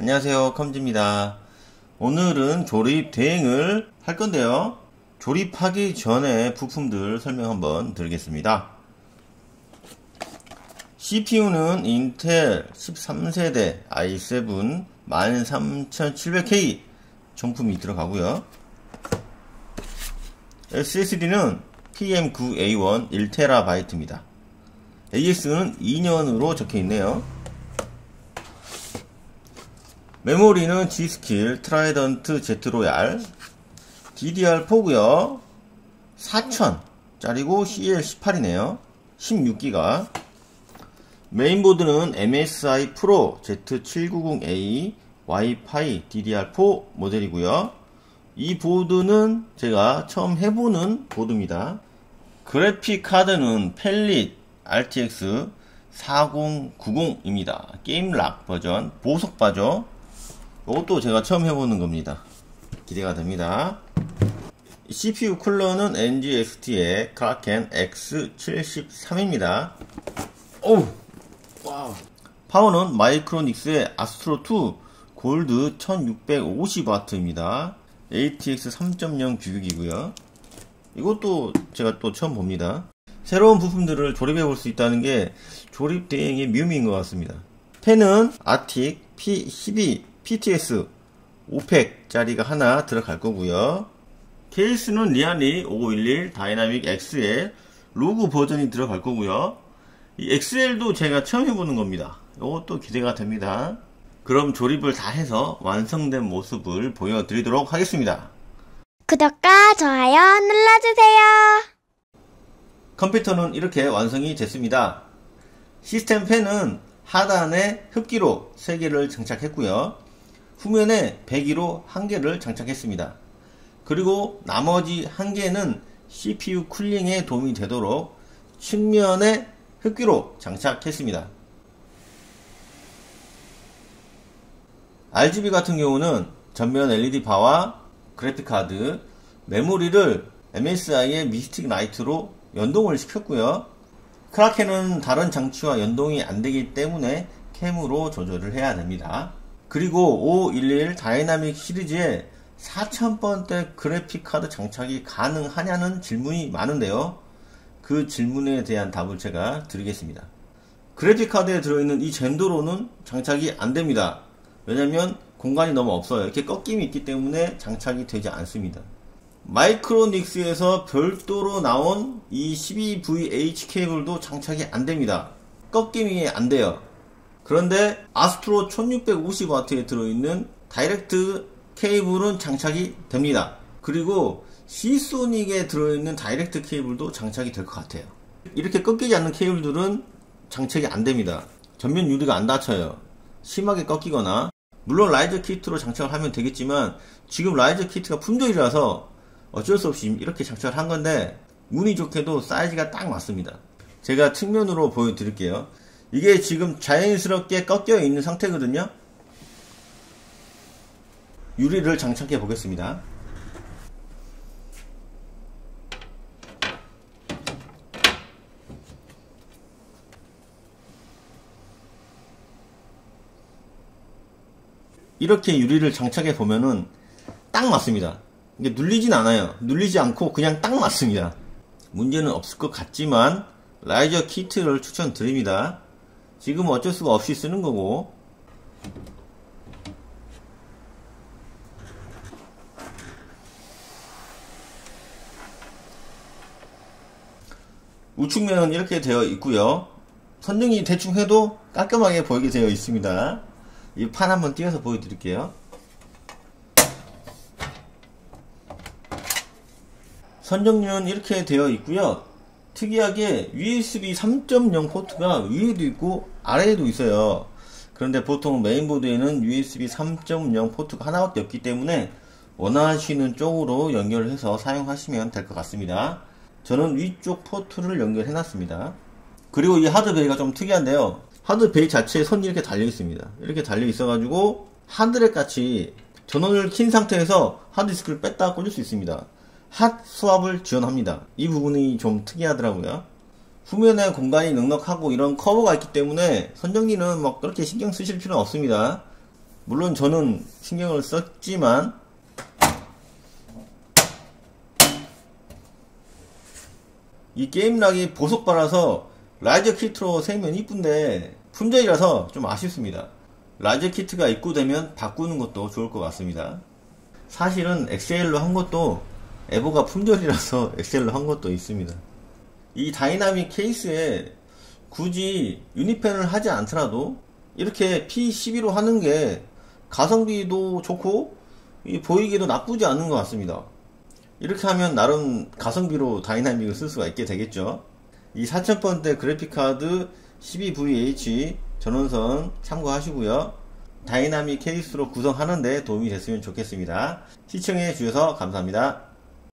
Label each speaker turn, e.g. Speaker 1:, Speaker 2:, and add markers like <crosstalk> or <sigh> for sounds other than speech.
Speaker 1: 안녕하세요 컴지입니다. 오늘은 조립 대행을 할 건데요. 조립하기 전에 부품들 설명 한번 드리겠습니다. CPU는 인텔 13세대 i7 13700K 정품이 들어가고요. SSD는 PM9A1 1TB입니다. AS는 2년으로 적혀 있네요 메모리는 G.Skill Trident Z Royal DDR4고요. 4000짜리고 CL18이네요. 16기가. 메인보드는 MSI Pro Z790A 와이파이 DDR4 모델이고요. 이 보드는 제가 처음 해보는 보드입니다. 그래픽 카드는 Palit RTX 4090입니다. GameRock 버전 보석바죠 이것도 제가 처음 해보는 겁니다. 기대가 됩니다. CPU 쿨러는 NZXT의 Kraken X73입니다. 오우! 와우! 파워는 마이크로닉스의 Astro2 Gold 1650W입니다. ATX 3.0 규격이고요. 이것도 제가 또 처음 봅니다. 새로운 부품들을 조립해 볼 수 있다는 게 조립 대행의 묘미인 것 같습니다. 팬은 ARCTIC P12 PST 5팩짜리가 하나 들어갈 거고요. 케이스는 Lian Li O11 Dynamic XL ROG 버전이 들어갈 거고요. 이 XL도 제가 처음 해보는 겁니다. 이것도 기대가 됩니다. 그럼 조립을 다 해서 완성된 모습을 보여드리도록 하겠습니다.
Speaker 2: 구독과 좋아요 눌러주세요.
Speaker 1: 컴퓨터는 이렇게 완성이 됐습니다. 시스템 펜은 하단에 흡기로 3개를 장착했고요. 후면에 배기로 한 개를 장착했습니다. 그리고 나머지 한 개는 CPU 쿨링에 도움이 되도록 측면에 흡기로 장착했습니다. RGB 같은 경우는 전면 LED바와 그래픽카드, 메모리를 MSI의 Mystic Light로 연동을 시켰고요. Kraken은 다른 장치와 연동이 안되기 때문에 CAM으로 조절을 해야 됩니다. 그리고 O11 Dynamic 시리즈에 4000번대 그래픽카드 장착이 가능하냐는 질문이 많은데요. 그 질문에 대한 답을 제가 드리겠습니다. 그래픽카드에 들어있는 이 젠더로는 장착이 안 됩니다. 왜냐면 공간이 너무 없어요. 이렇게 꺾임이 있기 때문에 장착이 되지 않습니다. 마이크로닉스에서 별도로 나온 이 12VH 케이블도 장착이 안 됩니다. 꺾임이 안 돼요. 그런데 Astro 1650W에 들어있는 direct 케이블은 장착이 됩니다. 그리고 Seasonic에 들어있는 direct 케이블도 장착이 될 것 같아요. 이렇게 꺾이지 않는 케이블들은 장착이 안 됩니다. 전면 유리가 안 닫혀요. 심하게 꺾이거나 물론 라이저 키트로 장착을 하면 되겠지만 지금 라이저 키트가 품절이라서 어쩔 수 없이 이렇게 장착을 한 건데 운이 좋게도 사이즈가 딱 맞습니다. 제가 측면으로 보여드릴게요. 이게 지금 자연스럽게 꺾여 있는 상태거든요. 유리를 장착해 보겠습니다. 이렇게 유리를 장착해 보면은 딱 맞습니다. 이게 눌리진 않아요. 눌리지 않고 그냥 딱 맞습니다. 문제는 없을 것 같지만 라이저 키트를 추천드립니다. 지금 어쩔 수가 없이 쓰는 거고. 우측면은 이렇게 되어 있고요. 선등이 대충 해도 깔끔하게 보이게 되어 있습니다. 이 판 한번 띄어서 보여드릴게요. 선정류는 이렇게 되어 있고요 특이하게 USB 3.0 포트가 위에도 있고 아래에도 있어요. 그런데 보통 메인보드에는 USB 3.0 포트가 하나밖에 없기 때문에 원하시는 쪽으로 연결해서 사용하시면 될 것 같습니다. 저는 위쪽 포트를 연결해 놨습니다. 그리고 이 하드베이가 좀 특이한데요. 하드베이 자체에 선이 이렇게 달려 있습니다. 이렇게 달려 있어 가지고 하드렛 같이 전원을 킨 상태에서 하드디스크를 뺐다 꽂을 수 있습니다. 핫 수압을 지원합니다. 이 부분이 좀 특이하더라고요. 후면에 공간이 넉넉하고 이런 커버가 있기 때문에 선정기는 막 그렇게 신경 쓰실 필요는 없습니다. 물론 저는 신경을 썼지만 이 GameRock이 보석빨이라서 riser 키트로 세우면 이쁜데 품절이라서 좀 아쉽습니다. riser 키트가 입고되면 바꾸는 것도 좋을 것 같습니다. 사실은 XL로 한 것도 EVO가 품절이라서 <laughs> XL로 한 것도 있습니다. 이 다이나믹 케이스에 굳이 UNI 팬을 하지 않더라도 이렇게 P12로 하는 게 가성비도 좋고 보이기도 나쁘지 않은 것 같습니다. 이렇게 하면 나름 가성비로 Dynamic을 쓸 수가 있게 되겠죠. 이 4000번대 그래픽카드 12VH 전원선 참고하시고요. 다이나믹 케이스로 구성하는데 도움이 됐으면 좋겠습니다. 시청해 주셔서 감사합니다.